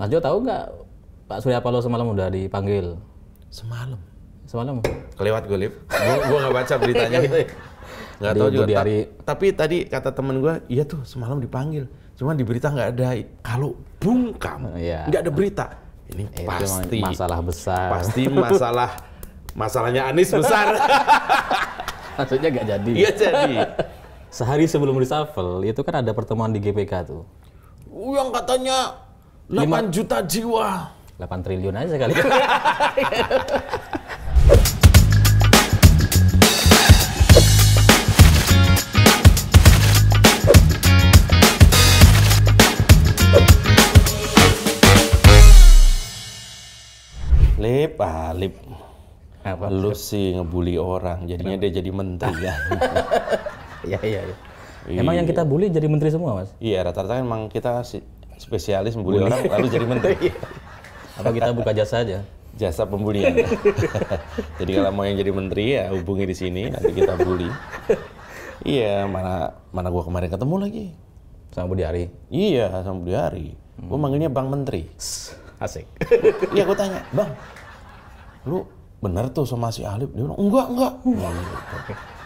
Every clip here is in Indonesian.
Mas Jo tahu nggak Pak Surya Paloh semalam udah dipanggil? Semalam. Semalam? Kelewat gue, Lip. Gue gua nggak baca beritanya. Nggak tahu juga. Ta- tapi tadi kata temen gue, iya tuh semalam dipanggil. Cuman di berita nggak ada. Kalau bungkam, Iya. nggak ada berita. Ini Eh, itu pasti masalah besar. pasti masalah masalahnya Anies besar. Maksudnya nggak jadi. Iya jadi. Sehari sebelum reshuffle itu kan ada pertemuan di GPK tuh. Uh, Yang katanya 8 juta jiwa. 8 triliun aja kali. Lip, ah, Lip. Apa? Lu sih ngebully orang, jadinya dia jadi menteri ya. Iya, iya, iya. Emang yang kita bully jadi menteri semua, Mas? iya, rata-rata kan emang kita si- spesialis membuli orang lalu jadi menteri. Apa kita buka jasa aja? Jasa pembulian. Jadi kalau mau yang jadi menteri ya hubungi di sini nanti kita bully. Iya, mana mana gua kemarin ketemu lagi. Sama Budi Ari. Iya, sama Budi Hari. Gua manggilnya Bang Menteri. Asik. Iya, gua tanya, "Bang, lu bener tuh sama si Alif?" Dia bilang, "Enggak, enggak."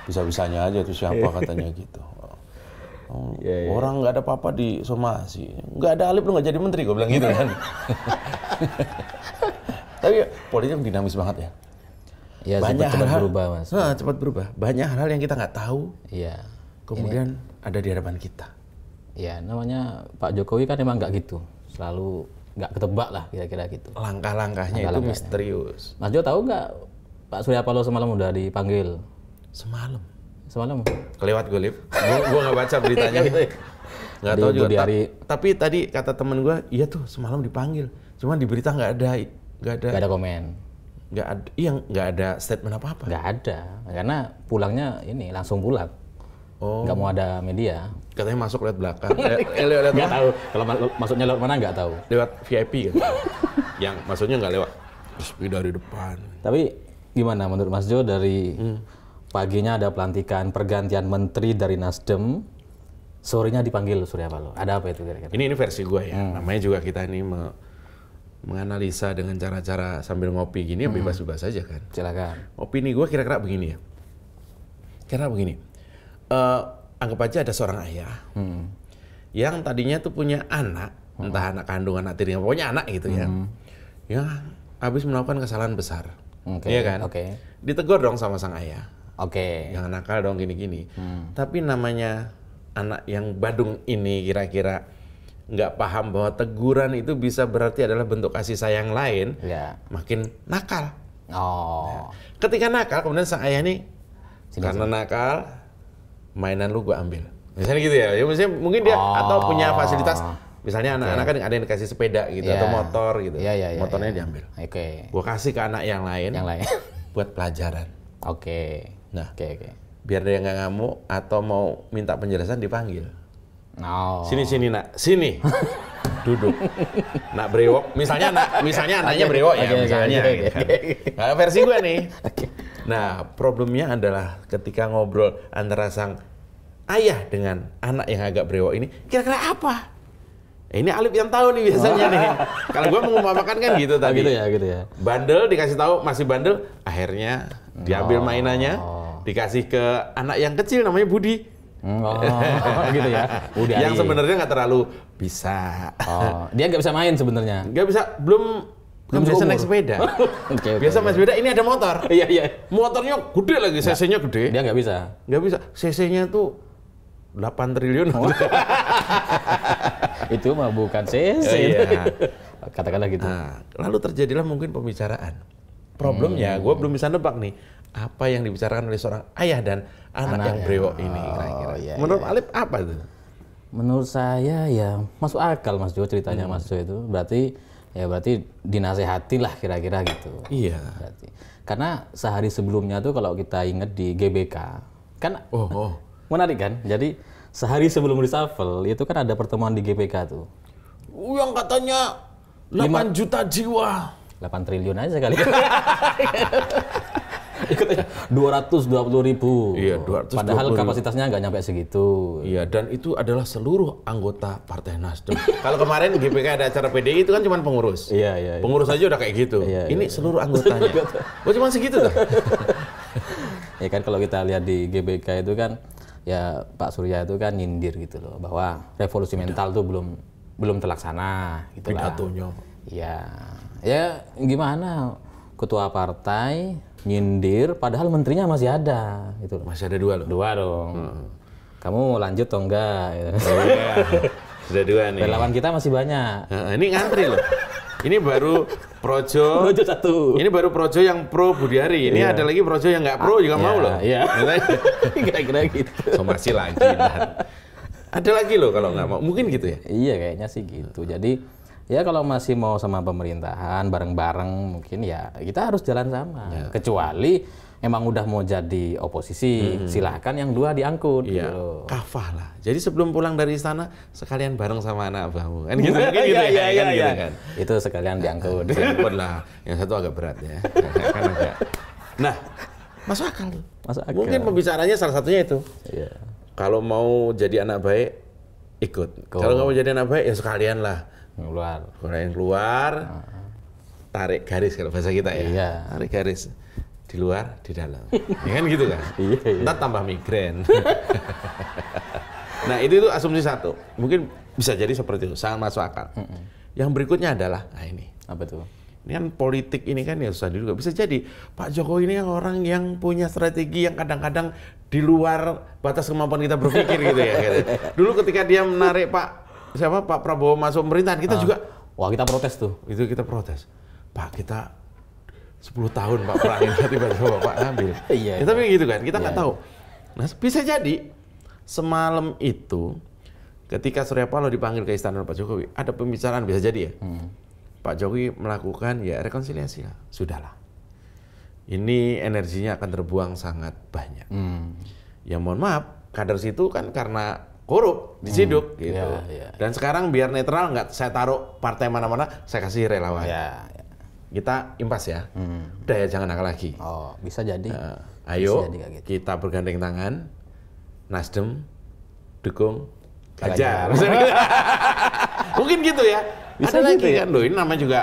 Bisa-bisanya aja tuh siapa katanya gitu. Oh, Iya, iya. Orang nggak ada apa-apa di somasi. Nggak ada Alif lu nggak jadi menteri, gue bilang gitu kan. Tapi politik dinamis banget ya. Ya, cepat, cepat hal-hal- berubah, Mas. Nah, cepat berubah. Banyak hal yang kita nggak tahu, Iya. kemudian ada di hadapan kita. Ya, namanya Pak Jokowi kan emang nggak gitu. Selalu nggak ketebak lah kira-kira gitu. Langkah-langkahnya itu Langkah-langkahnya. misterius. Mas Jo tahu nggak Pak Surya Paloh semalam udah dipanggil? Semalam. Semalam? Kelewat gue, Lip. Gue nggak baca beritanya. Nggak Di tahu juga. Ta- tapi tadi kata temen gue, iya tuh semalam dipanggil. Cuman di berita nggak ada, nggak ada, Nggak ada komen. nggak ada, iya nggak ada statement apa-apa. Nggak ada. Karena pulangnya ini langsung pulang. Oh, Nggak mau ada media. katanya masuk lewat belakang. eh, eh, lewat, Nggak tahu. Kalau ma- maksudnya lewat mana nggak tahu. lewat VIP kan? Yang maksudnya nggak lewat resmi dari depan. Tapi gimana menurut Mas Jo dari paginya ada pelantikan pergantian menteri dari Nasdem, sorenya dipanggil Surya Paloh. Ada apa itu kira-kira? Ini ini versi gue ya. Namanya juga kita ini me- menganalisa dengan cara-cara sambil ngopi gini ya bebas-bebas saja kan. Silakan. Opini gue kira-kira begini ya. Kira begini. Eh, anggap aja ada seorang ayah yang tadinya tuh punya anak, entah anak kandung, anak tirinya, pokoknya anak gitu ya. Yang habis melakukan kesalahan besar. Oke, Iya kan? oke. Ditegur dong sama sang ayah. Oke. Jangan nakal dong gini-gini. Tapi namanya anak yang badung ini kira-kira nggak paham bahwa teguran itu bisa berarti adalah bentuk kasih sayang lain, Ya. makin nakal. Oh. Ketika nakal, kemudian sang ayah nih, karena nakal, mainan lu gua ambil. Misalnya gitu ya, ya misalnya mungkin dia Oh. atau punya fasilitas, misalnya anak-anak kan ada yang dikasih sepeda gitu Iya. atau motor gitu, Iya, iya, iya, motornya iya. diambil. Oke. Gua kasih ke anak yang lain, Yang lain. buat pelajaran. Oke. Nah. Oke, oke. Biar dia nggak ngamuk atau mau minta penjelasan dipanggil. Oh. Sini sini nak, sini. Duduk. Nak brewok, misalnya anak, misalnya anaknya brewok ya, oke, misalnya. oke, gitu kan. Nah, versi gue nih. Nah, problemnya adalah ketika ngobrol antara sang ayah dengan anak yang agak brewok ini, kira-kira apa? Eh, Ini Alif yang tahu nih biasanya nih. Kalau gue mengumpamakan kan gitu Oh, tadi. gitu ya, gitu ya. Bandel dikasih tahu masih bandel, akhirnya diambil mainannya, Oh. Dikasih ke anak yang kecil namanya Budi. Hmm, Oh, gitu ya. Budi yang sebenarnya nggak terlalu bisa. Oh, dia nggak bisa main sebenarnya. Nggak bisa, belum belum biasa seumur. naik sepeda. Oke, oke. biasa main sepeda, ini ada motor. Iya, iya. Motornya gede lagi, cc-nya gede. Dia nggak bisa. Nggak bisa, cc-nya tuh 8 triliun. Oh. Itu mah bukan CC. Iya. Katakanlah gitu. Nah, lalu terjadilah mungkin pembicaraan. Problemnya, gue belum bisa nebak nih apa yang dibicarakan oleh seorang ayah dan anak, Anak yang ya. brewok ini kira-kira. Oh, iya, Menurut Alif apa tuh? Menurut saya ya masuk akal Mas Jo ceritanya Mas Jo itu. Berarti ya berarti dinasehati lah kira-kira gitu. Iya. Berarti. Karena sehari sebelumnya tuh kalau kita ingat di GBK kan Oh, oh. menarik kan? Jadi sehari sebelum reshuffle itu kan ada pertemuan di GBK tuh. Uh, yang katanya 8 juta jiwa. 8 triliun aja kali. Katanya 220 ribu. Iya, 220 Padahal kapasitasnya nggak nyampe segitu. Iya, dan itu adalah seluruh anggota Partai Nasdem. Kalau kemarin GPK ada acara PDI itu kan cuma pengurus. Iya, iya. iya. Pengurus aja udah kayak gitu. Iya, Ini seluruh anggotanya. Oh, cuma segitu tuh. Ya kan kalau kita lihat di GBK itu kan ya Pak Surya itu kan nyindir gitu loh bahwa revolusi mental tuh belum belum terlaksana gitu lah. Pidatonya. Ya, ya gimana ketua partai nyindir padahal menterinya masih ada gitu loh. Masih ada dua loh. Dua dong. Kamu mau lanjut atau enggak? gitu. Iya. Sudah dua nih. Relawan kita masih banyak. Nah, ini ngantri loh. Ini baru Projo. Lanjut satu. Ini baru Projo yang pro Budiari. Ini ada lagi Projo yang nggak pro juga mau loh. Iya. Kira-kira gitu. Somasi lagi. Ada lagi loh kalau nggak mau. Mungkin gitu ya. Iya kayaknya sih gitu. Jadi ya kalau masih mau sama pemerintahan bareng-bareng mungkin ya kita harus jalan sama. Ya. Kecuali emang udah mau jadi oposisi, silahkan yang dua diangkut. Hmm. Iya. gitu. Kafah lah. Jadi sebelum pulang dari istana sekalian bareng sama anak abahmu. Kan gitu. Mungkin gitu Iya, ya. iya, kan, iya, gitu iya. kan. Itu sekalian diangkut. Jemput lah. Yang satu agak berat ya. kan agak. Nah, masuk akal. Masuk akal. Mungkin pembicaranya salah satunya itu. Iya. Kalau mau jadi anak baik, ikut. Kalau nggak mau jadi anak baik, ya sekalian lah. Keluar. Keluarin keluar, tarik garis kalau bahasa kita ya. Iya. Tarik garis di luar, di dalam. ya kan gitu kan? Iya, iya. Ntar tambah migrain. nah itu itu asumsi satu. Mungkin bisa jadi seperti itu, sangat masuk akal. Yang berikutnya adalah, nah ini. Apa tuh? Ini kan politik ini kan ya susah juga. Bisa jadi Pak Jokowi ini orang yang punya strategi yang kadang-kadang di luar batas kemampuan kita berpikir gitu ya. gitu. Dulu ketika dia menarik Pak siapa Pak Prabowo masuk pemerintahan, kita juga Wah kita protes tuh. itu kita protes. Pak kita 10 tahun Pak perang ini tiba-tiba Bapak ambil. Iya, Ya, tapi gitu kan, kita nggak Iya. tahu. Nah bisa jadi semalam itu ketika Surya Paloh dipanggil ke istana Pak Jokowi, ada pembicaraan bisa jadi ya. Pak Jokowi melakukan ya rekonsiliasi lah, sudahlah. Ini energinya akan terbuang sangat banyak. Hmm. Ya mohon maaf, kader situ kan karena korup, diciduk gitu. Iya, iya. Dan sekarang biar netral nggak saya taruh partai mana-mana, saya kasih relawan. Ya. ya. Kita impas ya. Udah ya jangan nakal lagi. Oh bisa jadi. Eh, ayo Bisa jadi gitu. kita bergandeng tangan, Nasdem dukung Ganjar. Ganjar. Mungkin gitu ya. Bisa Ada gitu lagi ya. kan, loh ini namanya juga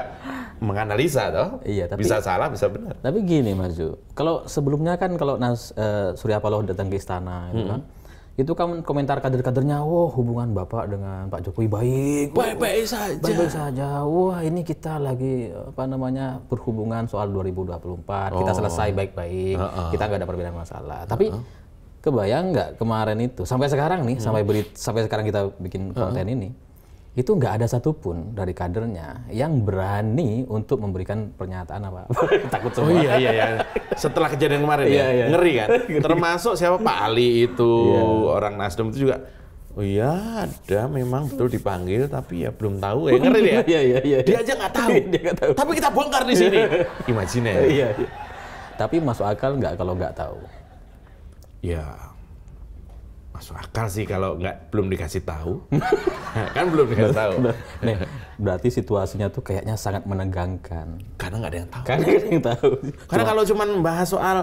menganalisa toh. Iya, tapi- bisa salah, bisa benar. Tapi gini Mas Ju, kalau sebelumnya kan kalau Nas eh, Surya Paloh datang ke istana itu kan, itu kan komentar kader-kadernya, wah hubungan bapak dengan Pak Jokowi baik, Baik-baik saja. baik-baik saja. Wah ini kita lagi apa namanya berhubungan soal 2024, kita selesai baik-baik, kita nggak ada perbedaan masalah. Tapi kebayang nggak kemarin itu? Sampai sekarang nih, sampai beri, sampai sekarang kita bikin konten ini, itu nggak ada satupun dari kadernya yang berani untuk memberikan pernyataan apa takut Oh semua. iya iya iya. Setelah kejadian kemarin Iya, ya, iya. ngeri kan. Termasuk siapa Pak Ali itu orang Nasdem itu juga. Oh iya, ada memang betul dipanggil tapi ya belum tahu ya ngeri ya. Iya, iya, iya. Dia aja nggak tahu. Dia nggak tahu. Tapi kita bongkar di sini. Imagine ya. Iya, iya. Tapi masuk akal nggak kalau nggak tahu? Ya masuk akal sih kalau nggak belum dikasih tahu. kan belum dikasih tahu. Nih, berarti situasinya tuh kayaknya sangat menegangkan. Karena nggak ada yang tahu. Karena ada yang tahu. Karena kalau cuma membahas soal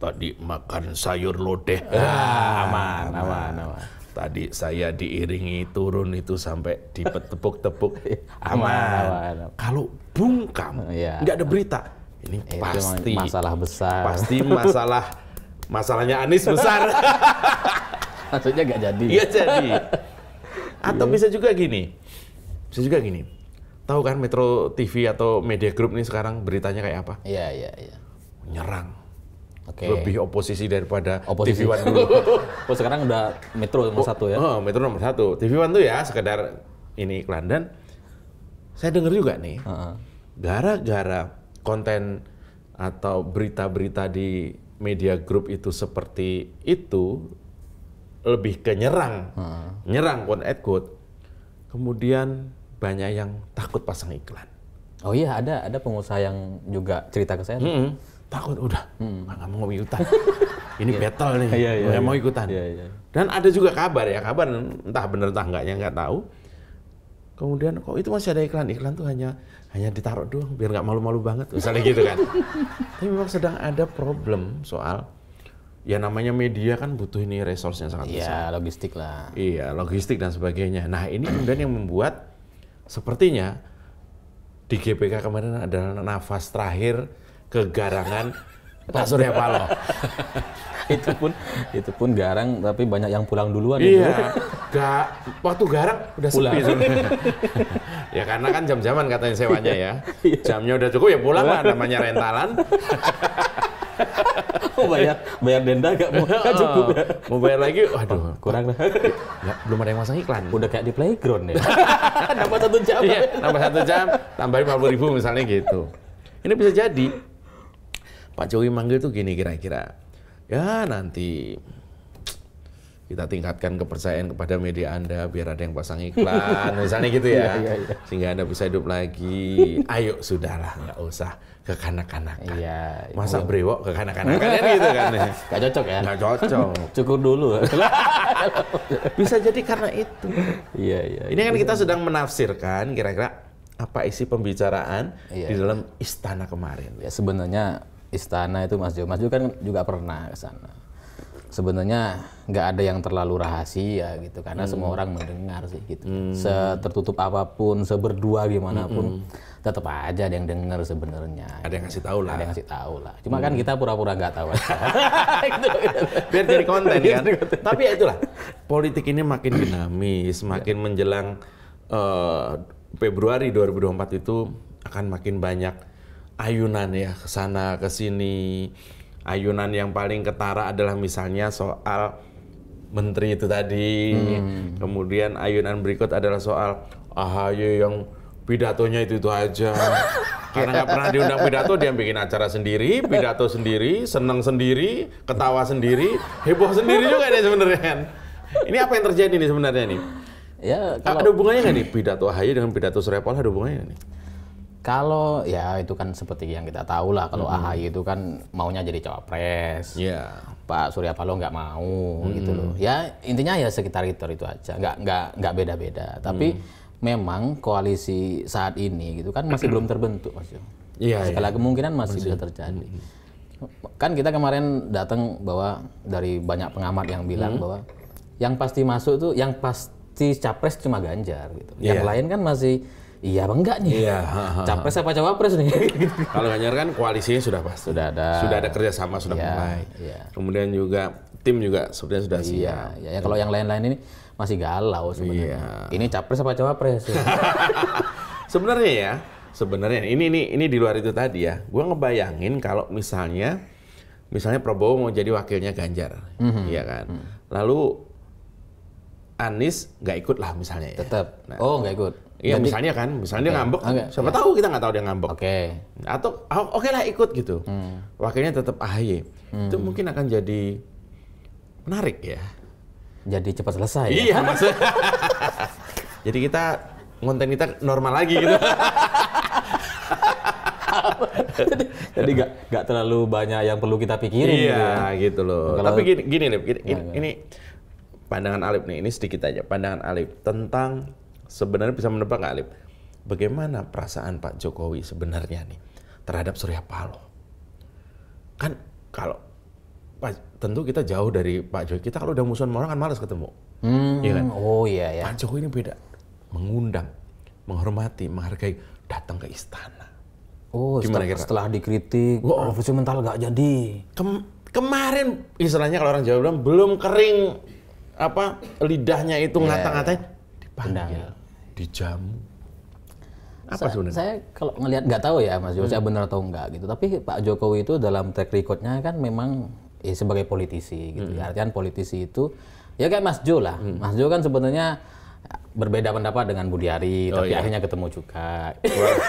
tadi makan sayur lodeh, Ah, aman, aman, aman. Tadi saya diiringi turun itu sampai ditepuk-tepuk. Aman, aman. aman. Kalau bungkam, Iya. nggak ada berita. Ini Itu pasti masalah besar. Pasti masalah masalahnya Anies besar. Maksudnya nggak jadi. Iya jadi. Atau bisa juga gini. Bisa juga gini. Tahu kan Metro TV atau Media Group ini sekarang beritanya kayak apa? Iya, iya, iya. Nyerang. Oke. Lebih oposisi daripada Oposisi. TV One dulu. Oh, sekarang udah Metro nomor satu ya? Oh, Metro nomor satu. TV One tuh ya sekedar ini iklan dan saya dengar juga nih. Gara-gara konten atau berita-berita di media group itu seperti itu lebih ke nyerang, nyerang quote and quote. Kemudian banyak yang takut pasang iklan. Oh iya, ada ada pengusaha yang juga cerita ke saya. Mm-mm. Takut udah, nggak mau ikutan. Ini battle nih, Hmm. Iya, iya, nggak iya. mau ikutan. Iya, iya. Dan ada juga kabar ya, kabar entah benar entah enggaknya nggak tahu. kemudian kok itu masih ada iklan iklan tuh hanya hanya ditaruh doang biar nggak malu-malu banget misalnya gitu kan tapi memang sedang ada problem soal ya namanya media kan butuh ini resource yang sangat Iya, besar logistik lah. iya logistik dan sebagainya nah ini kemudian yang membuat sepertinya di GPK kemarin adalah nafas terakhir kegarangan Pak Surya Paloh itu pun itu pun garang tapi banyak yang pulang duluan itu. Iya, gak waktu garang udah sepi Pulang. sebenarnya. ya karena kan jam-jaman katanya sewanya ya. Jamnya udah cukup ya pulang lah namanya rentalan. Oh, bayar bayar denda gak mau gak cukup ya. Mau bayar lagi, waduh, Kurang lah. nggak, belum ada yang masang iklan. Udah kayak di playground ya. Dapat satu jam. Iya, tambah satu jam, tambahin 50 ribu misalnya gitu. Ini bisa jadi. Pak Jokowi manggil tuh gini kira-kira. Ya nanti kita tingkatkan kepercayaan kepada media Anda biar ada yang pasang iklan, misalnya gitu ya. Iya, iya, iya. Sehingga Anda bisa hidup lagi. Ayo sudahlah, nggak usah kekanak-kanakan. Iya. Masa brewok kekanak-kanakan kan gitu kan. Gak cocok ya. Nggak cocok. Cukur dulu. Bisa jadi karena itu. Iya, iya. Ini kan kita sedang menafsirkan kira-kira apa isi pembicaraan Iya. di dalam istana kemarin. Ya sebenarnya istana itu Mas Jo. Mas Jo kan juga pernah ke sana. Sebenarnya nggak ada yang terlalu rahasia gitu karena semua orang mendengar sih gitu. Setertutup apa pun, seberdua gimana pun, tetap aja ada yang dengar sebenarnya. Ada yang ngasih tahu lah. Ada yang ngasih tahu lah. Cuma kan kita pura-pura nggak tahu aja. Gitu. Biar jadi konten kan. Tapi ya itulah, politik ini makin dinamis, makin menjelang eh, Februari 2024 itu akan makin banyak ayunan ya ke sana ke sini. Ayunan yang paling ketara adalah misalnya soal menteri itu tadi. Kemudian ayunan berikut adalah soal AHY yang pidatonya itu itu aja. Karena nggak pernah diundang pidato, dia bikin acara sendiri, pidato sendiri, seneng sendiri, ketawa sendiri, heboh sendiri juga deh sebenarnya kan. Ini apa yang terjadi nih sebenarnya nih? ya Ada hubungannya nggak nih pidato AHY dengan pidato Surya Paloh ada hubungannya nggak nih? Kalau ya itu kan seperti yang kita tahu lah kalau AHY itu kan maunya jadi cawapres. Iya. Pak Surya Paloh nggak mau gitu loh. Ya intinya ya sekitar itu itu aja, nggak nggak nggak beda-beda. Tapi memang koalisi saat ini gitu kan masih belum terbentuk Mas. Iya, Segala kemungkinan masih, bisa terjadi. Kan kita kemarin datang bahwa dari banyak pengamat yang bilang bahwa yang pasti masuk tuh yang pasti capres cuma Ganjar gitu. Yang Iya. lain kan masih iya apa enggak nih? Iya, Capres apa cawapres nih? Kalau Ganjar kan koalisinya sudah pasti. Sudah ada. Sudah ada kerjasama sudah Iya, mulai. iya. Kemudian juga tim juga sebenarnya sudah siap. Iya, ya, kalau yang lain-lain ini masih galau sebenarnya. Iya. Ini capres apa cawapres? ya? Sebenarnya ya, sebenarnya ini ini ini di luar itu tadi ya. Gua ngebayangin kalau misalnya misalnya Prabowo mau jadi wakilnya Ganjar, Mhm. iya kan. Lalu Anies nggak ikut lah misalnya ya. Tetap. Oh, nggak ikut. Iya Jadi- misalnya kan, misalnya dia Oke. ngambek, Oke, siapa tahu kita nggak tahu dia ngambek. Oke. Atau oh, oke lah ikut gitu. Hmm. Wakilnya tetap AHY. Itu mungkin akan jadi menarik ya. Jadi cepat selesai. ya? Iya maksudnya. jadi kita konten kita normal lagi gitu. jadi jadi nggak nggak terlalu banyak yang perlu kita pikirin gitu ya. Iya gitu loh. Kalau- Tapi gini, gini Lip, gini, ini, ini pandangan Alip nih, ini sedikit aja pandangan Alip tentang sebenarnya bisa menebak nggak Alip? Bagaimana perasaan Pak Jokowi sebenarnya nih terhadap Surya Paloh? Kan kalau Pak- tentu kita jauh dari Pak Jokowi. Kita kalau udah musuhan sama orang kan malas ketemu. Hmm, Iya kan? Oh iya ya. Pak Jokowi ini beda. Mengundang, menghormati, menghargai, datang ke istana. Oh Gimana setelah, kira? setelah dikritik, Wah. revolusi mental nggak jadi. Kem- kemarin istilahnya kalau orang Jawa bilang belum kering apa lidahnya itu Iya. ngata-ngatain dipanggil, Undang. Dijamu. Apa Sa- sebenarnya? Saya kalau ngelihat nggak tahu ya Mas Jo, saya benar atau enggak gitu. Tapi Pak Jokowi itu dalam track recordnya kan memang ya, sebagai politisi gitu. Hmm. Artinya politisi itu ya kayak Mas Jo lah. Mas Jo kan sebenarnya berbeda pendapat dengan Budiari, Oh, tapi iya. akhirnya ketemu juga.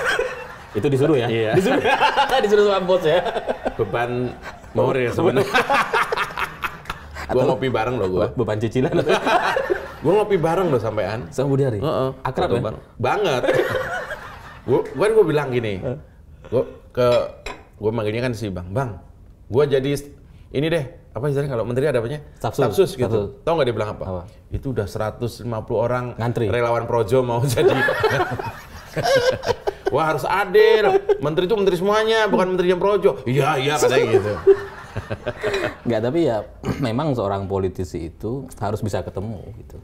itu disuruh ya? Iya. Disuruh, disuruh sama bos ya. Beban moral sebenarnya. gua ngopi bareng loh gua. Beban cicilan Gua ngopi bareng loh sampean. sama Budiari. Heeh. Akrab Foto ya? bareng. Banget. gua gua kan gua bilang gini. Gua ke gua manggilnya kan si Bang. Bang, gua jadi ini deh apa istilahnya kalau menteri ada apanya? Stafsus. gitu. Stafsus. Tahu nggak dia bilang apa? Apa? Itu udah 150 orang Ngantri. relawan Projo mau jadi. Wah harus adil. Menteri itu menteri semuanya, bukan menterinya Projo. Iya iya katanya gitu. Enggak, tapi ya memang seorang politisi itu harus bisa ketemu gitu.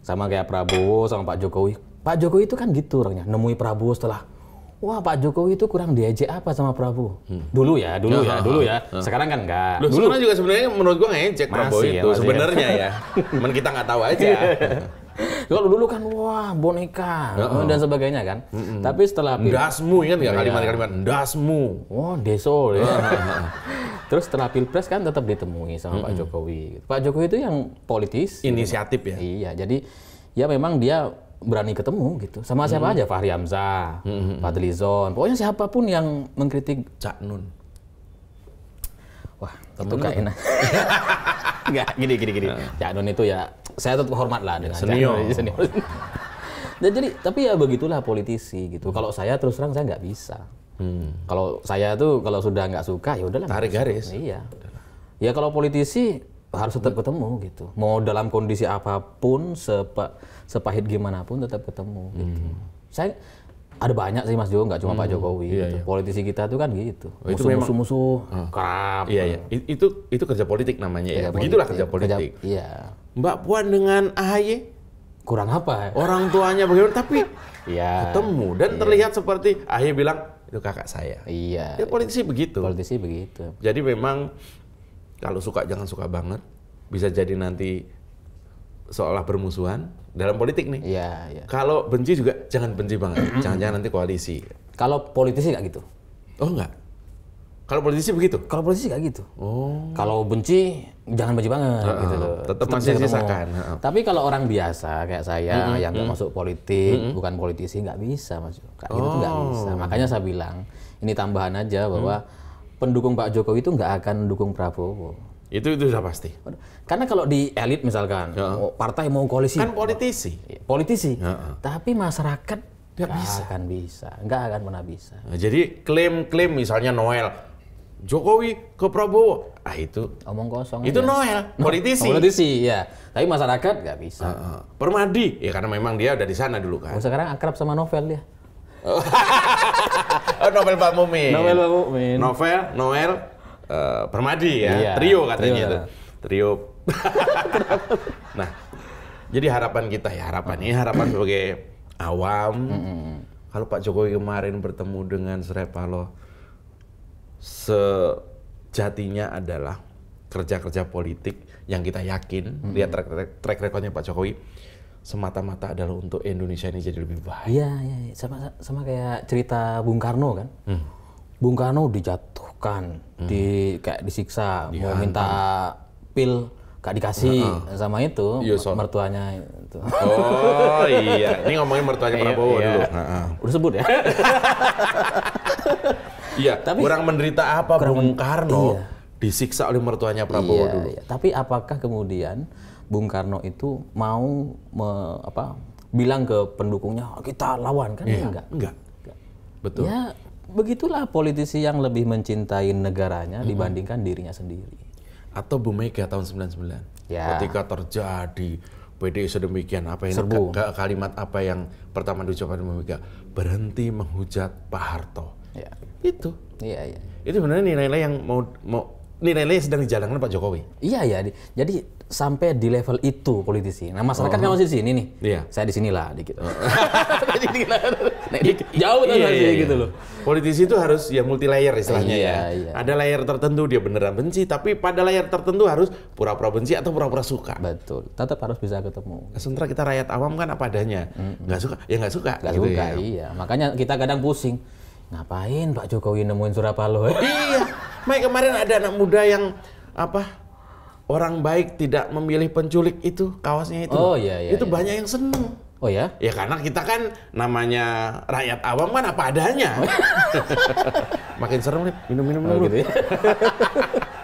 Sama kayak Prabowo sama Pak Jokowi. Pak Jokowi itu kan gitu orangnya, nemui Prabowo setelah Wah Pak Jokowi itu kurang diajak apa sama Prabowo? Dulu ya, dulu ya, dulu ya. Sekarang kan enggak. Loh, sekarang juga sebenarnya menurut gua ngejek Prabowo ya, itu ya. sebenarnya ya. Cuman kita nggak tahu aja. Kalau dulu kan wah boneka dan sebagainya kan. Tapi setelah pil- Ndasmu ingat nggak Iya. kalimat-kalimat ndasmu? Oh, deso ya. Terus setelah pilpres kan tetap ditemui sama Pak Jokowi. Pak Jokowi itu yang politis. Inisiatif ya. Iya, jadi ya memang dia berani ketemu gitu. Sama siapa aja, Fahri Hamzah, Fadlizon, pokoknya siapa pun yang mengkritik, Cak Nun. wah itu gak enak. Enggak, gini gini gini. Cak Nun itu ya saya tetap hormat lah dengan Cak senior. Nun, senior. Dan jadi tapi ya begitulah politisi gitu. Kalau saya terus terang saya nggak bisa. Kalau saya tuh kalau sudah nggak suka ya udahlah. Tarik garis. Iya. Ya kalau politisi harus tetap ketemu gitu. Mau dalam kondisi apa pun, sepa, sepahit gimana pun tetap ketemu gitu. Saya ada banyak sih Mas Jo, nggak cuma Pak Jokowi. Iya, gitu. iya. Politisi kita tuh kan gitu. itu Musuh, musuh, musuh, kerap. Iya ya. Itu itu kerja politik namanya ya. Kerja Begitulah politik. kerja politik. Iya. Mbak Puan dengan AHY Kurang apa? orang tuanya bagaimana tapi Iya. ketemu dan terlihat seperti AHY bilang itu kakak saya. Iya. Ya politisi begitu. Politisi begitu. Jadi memang kalau suka jangan suka banget. Bisa jadi nanti seolah bermusuhan dalam politik nih. Iya, iya. Kalau benci juga jangan benci banget. Jangan-jangan nanti koalisi. Kalau politisi nggak gitu. Oh enggak. Kalau politisi begitu. Kalau politisi nggak gitu. Oh. Kalau benci jangan benci banget gitu loh. tetap masih sisakan. Heeh. Tapi kalau orang biasa kayak saya yang nggak masuk politik, bukan politisi nggak bisa mas. Kayak gitu tuh nggak bisa. Oh. Makanya saya bilang ini tambahan aja bahwa pendukung Pak Jokowi itu nggak akan mendukung Prabowo. Itu itu sudah pasti. Karena kalau di elit misalkan, oh, partai mau koalisi, Kan politisi. politisi, Heeh. tapi masyarakat nggak bisa. akan bisa, nggak akan pernah bisa. Nah, jadi klaim-klaim misalnya Noel Jokowi ke Prabowo, ah itu Omong kosong. itu aja. Noel politisi. Politisi, ya. Tapi masyarakat nggak bisa. Heeh. Permadi, ya karena memang dia udah di sana dulu kan. Oh, sekarang akrab sama novel dia. Oh, Novel Pak Mumin. Novel Pak Mumin. Novel, Noel, eh, Permadi ya. Iya, trio katanya trio. itu. Trio. nah, jadi harapan kita ya, harapan ini harapan sebagai awam. Kalau Pak Jokowi kemarin bertemu dengan Surya Paloh, sejatinya adalah kerja-kerja politik yang kita yakin, lihat track, track, track recordnya Pak Jokowi, semata-mata adalah untuk Indonesia ini jadi lebih baik. Iya, iya, iya. sama sama kayak cerita Bung Karno kan. Bung Karno dijatuhkan, di kayak disiksa, mau minta pil gak dikasih sama itu Iya, Son. mertuanya itu. Oh iya, ini ngomongin mertuanya Prabowo Iya. dulu. Heeh. Udah sebut ya? Iya, Tapi- kurang menderita apa Bung Karno iya. disiksa oleh mertuanya Prabowo Iya, dulu. iya. Tapi apakah kemudian Bung Karno itu mau me- apa bilang ke pendukungnya "Oh, kita lawan kan Iya, enggak? Enggak. Betul. Ya begitulah politisi yang lebih mencintai negaranya dibandingkan dirinya sendiri. Atau Bu Mega tahun 99. Ya. Ketika terjadi PDI sedemikian apa yang Serbu. ka- kalimat apa yang pertama diucapkan Bu Mega berhenti menghujat Pak Harto. Ya. Itu. Iya, iya. Itu sebenarnya nilai-nilai yang mau mau nilai-nilai yang sedang dijalankan Pak Jokowi. Iya ya, di- jadi sampai di level itu politisi. Nah masyarakat kan masih di sini nih. Oh. Iya. Saya di sinilah dikit. Nah, dikit. Jauh Iya, masih iya, gitu iya. loh. Politisi itu harus ya multi layer istilahnya Iya, ya. iya. Ada layer tertentu dia beneran benci, tapi pada layer tertentu harus pura-pura benci atau pura-pura suka. Betul. Tetap harus bisa ketemu. Sementara kita rakyat awam kan apa adanya, nggak suka, ya nggak suka. Gak gitu suka, ya. iya. Makanya kita kadang pusing. Ngapain Pak Jokowi nemuin Surapalo? Iya, Mike kemarin ada anak muda yang apa orang baik tidak memilih penculik itu kaosnya itu. Oh, iya, iya, Itu iya. banyak yang seneng. Oh ya? Ya karena kita kan namanya rakyat awam kan apa adanya. Makin serem nih, minum-minum Oh, dulu. gitu ya.